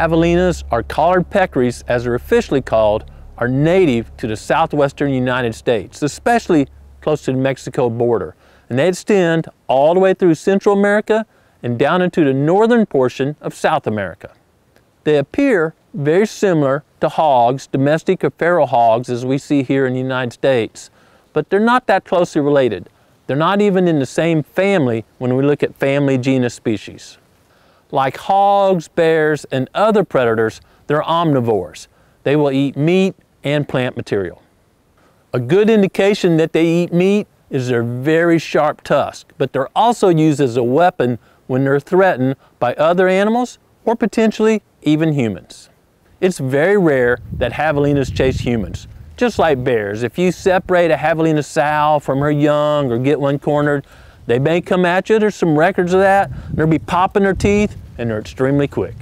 Javelinas, or collared peccaries as they're officially called, are native to the southwestern United States, especially close to the Mexico border. And they extend all the way through Central America and down into the northern portion of South America. They appear very similar to hogs, domestic or feral hogs as we see here in the United States, but they're not that closely related. They're not even in the same family when we look at family genus species. Like hogs, bears, and other predators, they're omnivores. They will eat meat and plant material. A good indication that they eat meat is their very sharp tusk, but they're also used as a weapon when they're threatened by other animals or potentially even humans. It's very rare that javelinas chase humans. Just like bears, if you separate a javelina sow from her young or get one cornered, they may come at you. There's some records of that. They'll be popping their teeth and they're extremely quick.